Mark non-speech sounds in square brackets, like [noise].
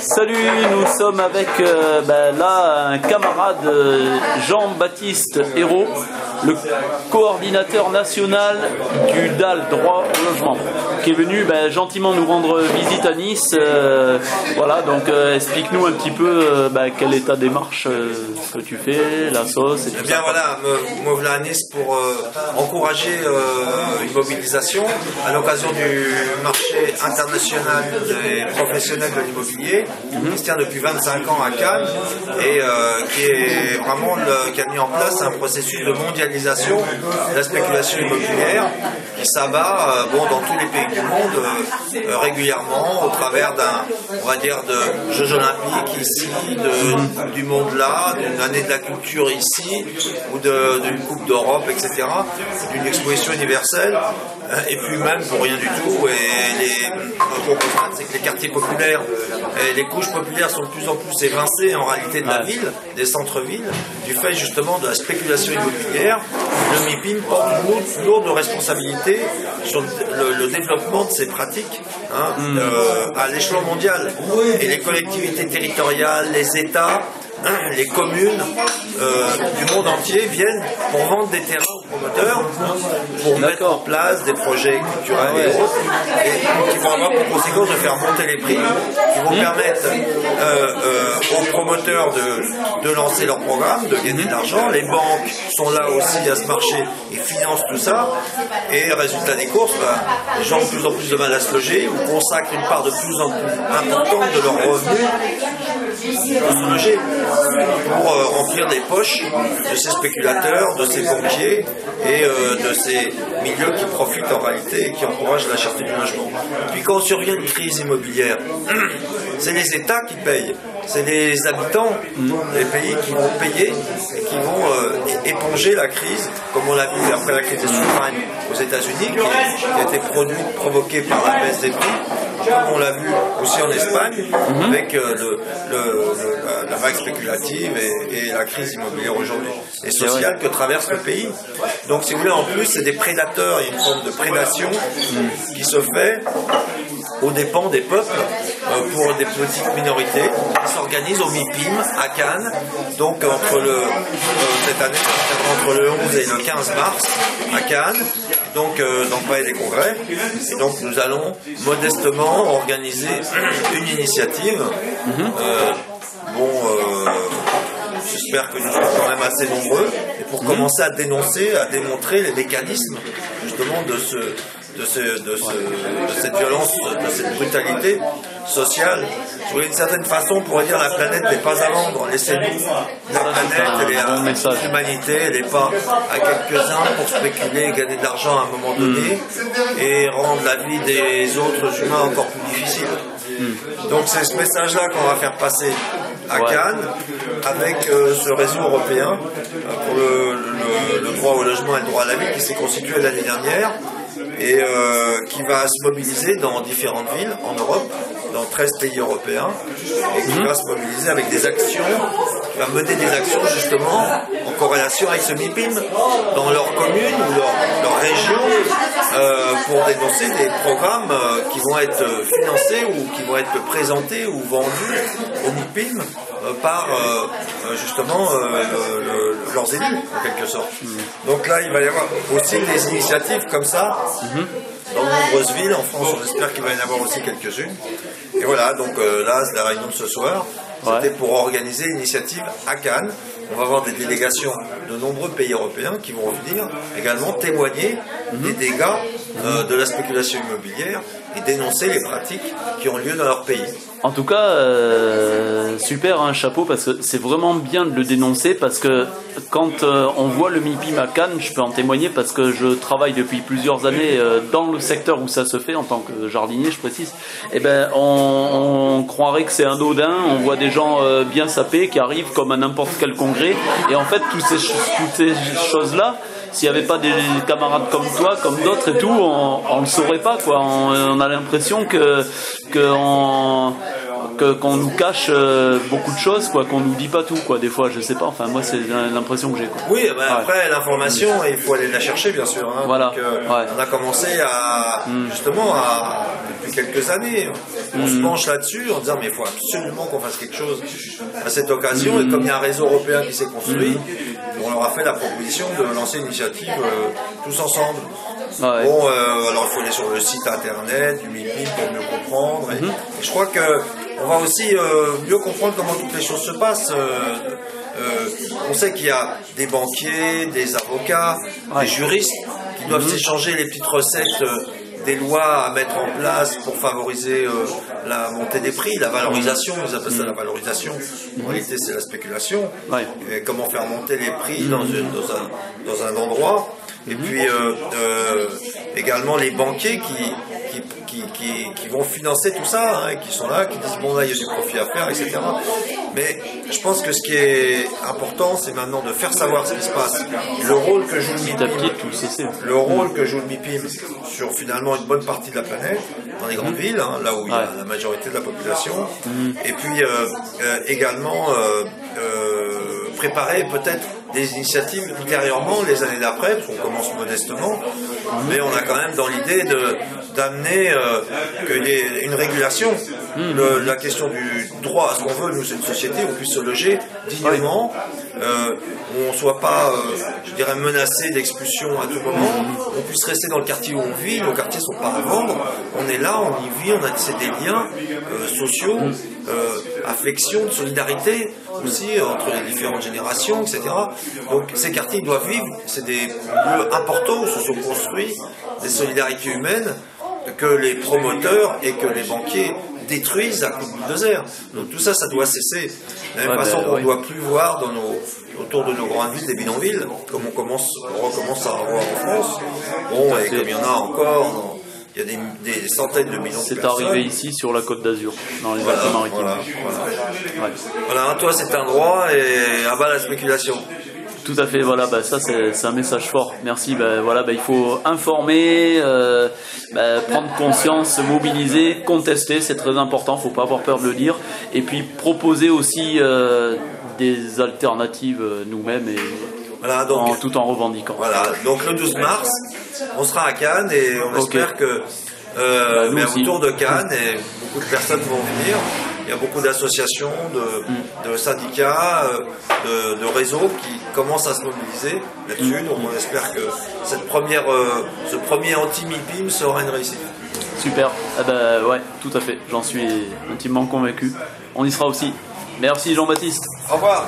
Salut, nous sommes avec euh, ben, là un camarade euh, Jean-Baptiste Hérault, le coordinateur national du DAL droit au logement, qui est venu ben, gentiment nous rendre visite à Nice. euh, voilà, donc explique-nous un petit peu ben, quelle est ta démarche que tu fais, la sauce et tout Eh bien ça. voilà, me, me voilà à Nice pour encourager une mobilisation à l'occasion du marché international des professionnels de l'immobilier qui se tient depuis 25 ans à Cannes et euh, qui est vraiment le- qui a mis en place un processus de mondialisation de la spéculation immobilière qui s'abat euh, bon, dans tous les pays du monde euh, euh, régulièrement au travers d'un on va dire de Jeux Olympiques ici, de Coupe du Monde là, d'une année de la culture ici, ou d'une Coupe d'Europe, etc., d'une exposition universelle, et puis même pour rien du tout, et les, ce qu'on constate, c'est que les quartiers populaires, et les couches populaires sont de plus en plus évincées en réalité de la ville, des centres-villes, du fait justement de la spéculation immobilière. Le MIPIM porte une lourde, lourde responsabilité sur le, développement de ces pratiques hein, euh, à l'échelon mondial. Et les collectivités territoriales, les États, hein, les communes euh, du monde entier viennent pour vendre des terrains promoteurs, pour mettre en place des projets culturels et autres, et qui vont avoir pour conséquence de faire monter les prix, qui vont permettre euh, euh, aux promoteurs de, de lancer leur programme, de gagner de l'argent. Les banques sont là aussi à ce marché et financent tout ça. Et résultat des courses, bah, les gens ont de plus en plus de mal à se loger ou consacrent une part de plus en plus importante de leurs revenus pour se loger, pour euh, remplir les poches de ces spéculateurs, de ces banquiers et euh, de ces milieux qui profitent en réalité et qui encouragent la cherté du logement. Puis quand survient une crise immobilière, [clears throat] c'est les États qui payent. C'est les habitants des pays qui vont payer et qui vont euh, éponger la crise, comme on l'a vu après la crise des subprimes aux États-Unis, qui, qui a été produite, provoquée par la baisse des prix, comme on l'a vu aussi en Espagne, avec euh, le- le- le- la, vague spéculative et, et la crise immobilière aujourd'hui, et sociale que traverse le pays. Donc, si vous voulez, en plus, c'est des prédateurs, il y a une forme de prédation qui se fait aux dépens des peuples euh, pour des petites minorités qui s'organisent au MIPIM à Cannes, donc entre le, euh, cette année, entre le 11 et le 15 mars à Cannes, donc euh, Palais des Congrès. Et donc nous allons modestement organiser une initiative. Euh, bon, euh, J'espère que nous serons quand même assez nombreux et pour commencer à dénoncer, à démontrer les mécanismes justement de ce, de, ce, de, ce, de cette violence, de cette brutalité sociale. Voulez, d'une certaine façon, on pourrait dire la planète n'est pas à vendre. Laissez-nous. La planète, elle est un bon à message. l'humanité, elle n'est pas à quelques-uns pour spéculer et gagner de l'argent à un moment donné et rendre la vie des autres humains encore plus difficile. Donc c'est ce message-là qu'on va faire passer à Ouais. Cannes avec euh, ce réseau européen euh, pour le, le- le droit au logement et le droit à la vie qui s'est constitué l'année dernière et euh, qui va se mobiliser dans différentes villes en Europe, dans 13 pays européens, et qui va se mobiliser avec des actions, qui va mener des actions justement en corrélation avec ce MIPIM dans leur commune ou leur, leur région euh, pour dénoncer des programmes euh, qui vont être financés ou qui vont être présentés ou vendus au MIPIM euh, par justement le- le- leurs élus en quelque sorte. Donc là, il va y avoir aussi des initiatives comme ça dans de nombreuses villes. En France, on espère qu'il va y en avoir aussi quelques-unes. Et voilà, donc euh, là, c'est la réunion de ce soir. C'était Ouais. pour organiser une initiative à Cannes. On va avoir des délégations de nombreux pays européens qui vont venir également témoigner des dégâts euh, de la spéculation immobilière et dénoncer les pratiques qui ont lieu dans leur pays. En tout cas, euh, super, un chapeau, parce que c'est vraiment bien de le dénoncer, parce que quand euh, on voit le MIPIM à Cannes, je peux en témoigner, parce que je travaille depuis plusieurs années euh, dans le secteur où ça se fait, en tant que jardinier, je précise, et ben on, on croirait que c'est anodin, on voit des gens euh, bien sapés qui arrivent comme à n'importe quel congrès, et en fait, toutes ces, toutes ces choses-là, s'il n'y avait pas des camarades comme toi, comme d'autres et tout, on, on le saurait pas quoi. On, a l'impression que que on- qu'on nous cache euh, beaucoup de choses quoi, qu'on nous dit pas tout quoi. Des fois, je sais pas. Enfin, moi, c'est l'impression que j'ai quoi. Oui, ben après l'information, il faut aller la chercher bien sûr. hein. Voilà, Donc, euh, ouais. On a commencé à justement à depuis quelques années. On se penche là-dessus en disant mais il faut absolument qu'on fasse quelque chose à cette occasion. Et comme il y a un réseau européen qui s'est construit, on leur a fait la proposition de lancer une initiative euh, tous ensemble. Ouais. Bon, euh, alors il faut aller sur le site internet du MIPIM pour mieux comprendre. Et, et je crois que on va aussi euh, mieux comprendre comment toutes les choses se passent. Euh, euh, on sait qu'il y a des banquiers, des avocats, Ouais. des juristes qui doivent s'échanger les petites recettes euh, des lois à mettre en place pour favoriser euh, la montée des prix, la valorisation, ils appellent ça la valorisation. En réalité, c'est la spéculation. Ouais. Et comment faire monter les prix dans, une- dans, un, dans un endroit. Et puis euh, euh, également les banquiers qui, qui, qui, qui, qui vont financer tout ça, hein, qui sont là, qui disent bon là il y a du profit à faire, etc. Mais je pense que ce qui est important, c'est maintenant de faire savoir ce qui se passe, le rôle que joue le MIPIM, cesser. le rôle que joue le MIPIM sur finalement une bonne partie de la planète, dans les grandes villes, hein, là où il y a la majorité de la population, et puis euh, euh, également euh, préparer peut-être des initiatives ultérieurement, les années d'après, parce qu'on commence modestement, mais on a quand même dans l'idée de d'amener euh, une régulation. Le- la question du droit à ce qu'on veut, nous, c'est une société où on puisse se loger dignement, euh, où on ne soit pas, euh, je dirais, menacé d'expulsion à tout moment, on puisse rester dans le quartier où on vit, nos quartiers sont pas à vendre, on est là, on y vit, on a des liens euh, sociaux, affection, de solidarité aussi entre les différentes générations, etc. Donc ces quartiers doivent vivre, c'est des lieux importants où se sont construits des solidarités humaines que les promoteurs et que les banquiers détruisent à coups de bulldozer. Donc tout ça, ça doit cesser. De la même Ouais, façon ben, qu'on ne doit plus voir dans nos, autour de nos grandes villes des bidonvilles, comme on, commence, on recommence à en voir en France. Bon, et comme il y en a encore, dans- il y a des, des centaines de millions de C'est personnes. arrivé ici sur la côte d'Azur, dans les Voilà, Alpes-Maritimes. voilà, voilà. Ouais. Voilà, toi c'est un droit et à bas la spéculation. Tout à fait, voilà, bah, ça c'est c'est un message fort. Merci. Bah, voilà, bah, il faut informer, euh, prendre conscience, se mobiliser, contester, c'est très important. Faut pas avoir peur de le dire. Et puis proposer aussi euh, des alternatives euh, nous-mêmes et Voilà, donc en- tout en revendiquant. Voilà, donc le 12 mars, on sera à Cannes et on espère que euh, Bah, mais autour de Cannes et beaucoup de personnes vont venir. Il y a beaucoup d'associations, de, de syndicats, euh, de, de réseaux qui commencent à se mobiliser là-dessus. Donc on espère que cette première, euh, ce premier anti-MIPIM sera une réussite. Super. Ah bah, ouais, tout à fait. J'en suis intimement convaincu. On y sera aussi. Merci Jean-Baptiste. Au revoir